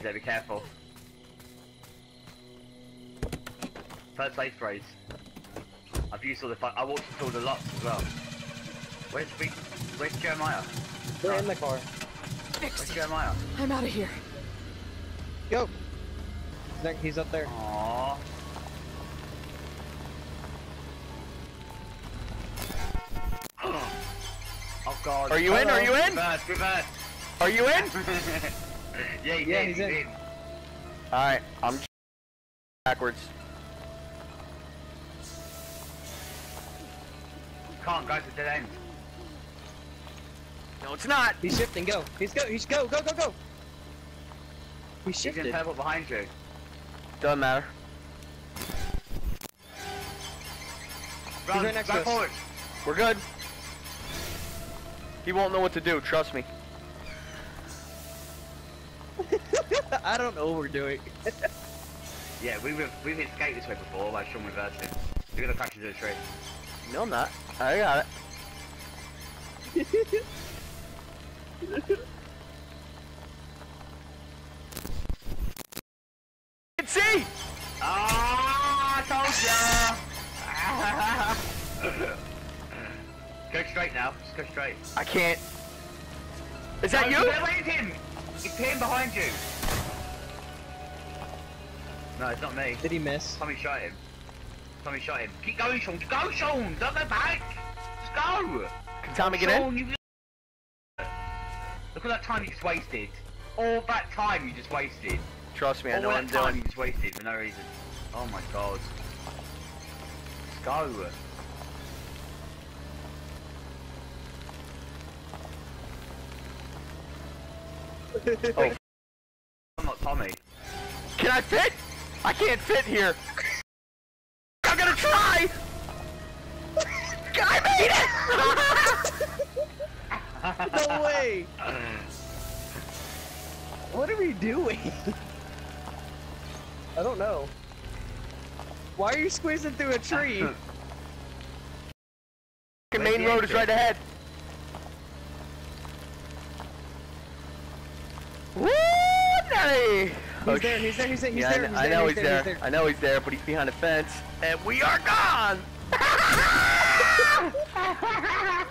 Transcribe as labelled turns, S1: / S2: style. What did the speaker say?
S1: there, be careful. First aid sprays. I've used all the fi- I walked through all the locks as well. Where's Big- Where's Jeremiah?
S2: They're in the car.
S1: Where's
S3: Fixed it.
S1: Jeremiah?
S3: I'm out of here.
S2: Go. There, he's up there.
S1: Aww. oh god.
S4: Are you in? Are you in?
S1: Reverse, reverse.
S4: Are you in?
S1: yeah, he
S2: Yeah,
S1: did,
S2: he's
S1: he's
S2: in.
S1: in.
S4: Alright, I'm backwards.
S1: Can't go to the dead end.
S4: No, it's not.
S2: He's shifting. Go. He's go. He's go. Go. Go. Go. He's
S1: He's in
S2: shifted.
S1: purple behind you.
S4: Doesn't matter.
S1: Run,
S2: right next
S1: run
S2: to us.
S1: forward.
S4: We're good. He won't know what to do, trust me.
S2: I don't know what we're doing.
S1: Yeah, we've we've escaped this way before by Sean reversing. You're gonna crash into the tree.
S4: No, I'm not. I got it. can see!
S1: Ah, I told ya! go straight now. Just go straight.
S4: I can't. Is that you?
S1: Wait, wait, it's him! It's behind you! No, it's not me.
S2: Did he miss?
S1: Tommy shot him. Tommy shot him. Keep going, Sean. Go, Sean! Don't go back! Just go!
S4: Can Tommy get in?
S1: You... Look at that time you just wasted. All that time you just wasted.
S4: Trust me, I
S1: All
S4: know what
S1: that
S4: I'm
S1: time
S4: doing.
S1: you just wasted for no reason. Oh my god. Let's go.
S4: Oh,
S1: I'm not Tommy.
S4: can I fit? I can't fit here. I'm gonna try! I made it!
S2: No way. What are we doing? I don't know. Why are you squeezing through a tree?
S4: The main road is right ahead.
S2: He's there, he's there, he's there, he's
S4: yeah,
S2: there,
S4: I,
S2: he's
S4: kn- I know
S2: he's
S4: he's
S2: there,
S4: there.
S2: he's
S4: I know he's there, but he's behind a fence, and we are gone.